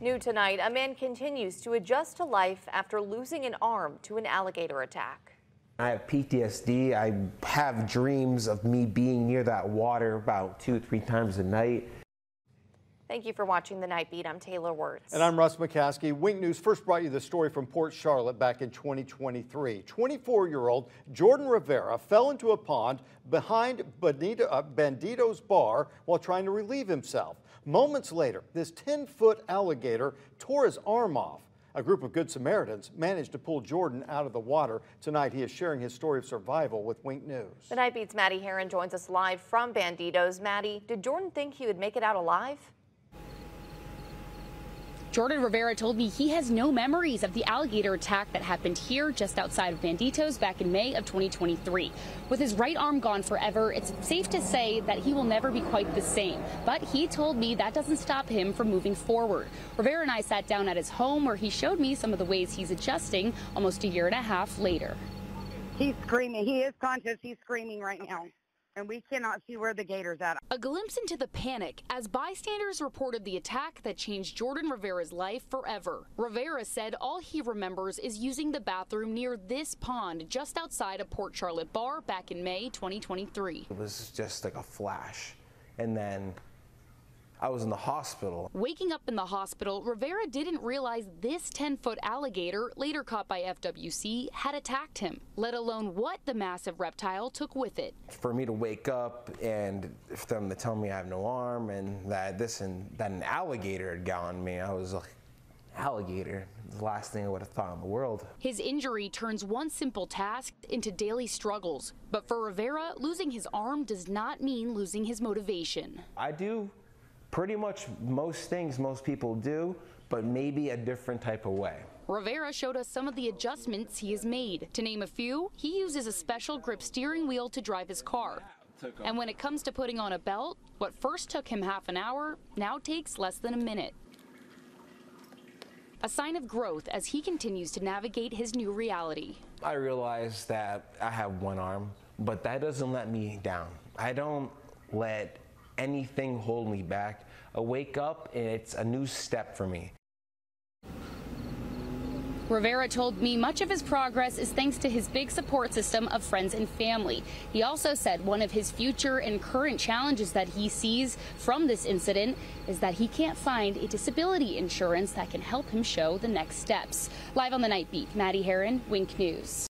New tonight, a man continues to adjust to life after losing an arm to an alligator attack. I have PTSD. I have dreams of me being near that water about two, or three times a night. Thank you for watching the Night Beat. I'm Taylor Wirtz. And I'm Russ McCaskey. Wink News first brought you the story from Port Charlotte back in 2023. 24-year-old Jordan Rivera fell into a pond behind uh, Bandito's bar while trying to relieve himself. Moments later, this 10-foot alligator tore his arm off. A group of Good Samaritans managed to pull Jordan out of the water. Tonight, he is sharing his story of survival with Wink News. The Night Beat's Maddie Herron joins us live from Banditos. Maddie, did Jordan think he would make it out alive? Jordan Rivera told me he has no memories of the alligator attack that happened here just outside of Banditos back in May of 2023. With his right arm gone forever, it's safe to say that he will never be quite the same. But he told me that doesn't stop him from moving forward. Rivera and I sat down at his home where he showed me some of the ways he's adjusting almost a year and a half later. He's screaming. He is conscious. He's screaming right now and we cannot see where the gator's at. A glimpse into the panic as bystanders reported the attack that changed Jordan Rivera's life forever. Rivera said all he remembers is using the bathroom near this pond just outside a Port Charlotte bar back in May 2023. It was just like a flash. And then I was in the hospital. Waking up in the hospital, Rivera didn't realize this 10 foot alligator, later caught by FWC, had attacked him, let alone what the massive reptile took with it. For me to wake up and for them to tell me I have no arm and that this and that an alligator had gotten me, I was like, alligator, the last thing I would have thought in the world. His injury turns one simple task into daily struggles. But for Rivera, losing his arm does not mean losing his motivation. I do pretty much most things most people do, but maybe a different type of way. Rivera showed us some of the adjustments he has made. To name a few, he uses a special grip steering wheel to drive his car. And when it comes to putting on a belt, what first took him half an hour now takes less than a minute. A sign of growth as he continues to navigate his new reality. I realize that I have one arm, but that doesn't let me down. I don't let anything hold me back. I wake up and it's a new step for me. Rivera told me much of his progress is thanks to his big support system of friends and family. He also said one of his future and current challenges that he sees from this incident is that he can't find a disability insurance that can help him show the next steps. Live on the night beat, Maddie Herron, Wink News.